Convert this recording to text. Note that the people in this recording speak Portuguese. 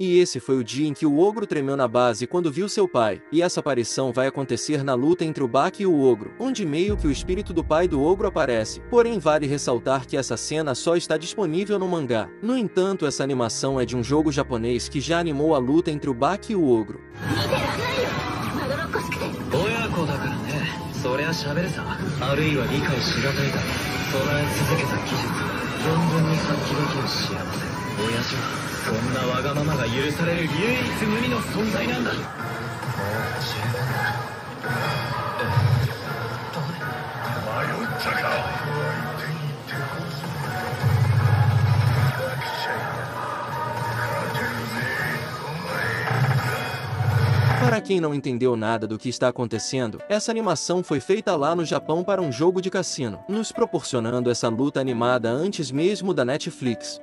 E esse foi o dia em que o ogro tremeu na base quando viu seu pai, e essa aparição vai acontecer na luta entre o Baki e o ogro, onde meio que o espírito do pai do ogro aparece. Porém vale ressaltar que essa cena só está disponível no mangá. No entanto, essa animação é de um jogo japonês que já animou a luta entre o Baki e o ogro. 親子だからねそりゃ喋るさあるいは理解しがたいが備え続けた技術存分に発揮できる幸せ親父はそんなわがままが許される唯一無二の存在なんだもう十分だえ誰迷ったか相手に手こずラキちゃん勝てるぜお前 Para quem não entendeu nada do que está acontecendo, essa animação foi feita lá no Japão para um jogo de cassino, nos proporcionando essa luta animada antes mesmo da Netflix.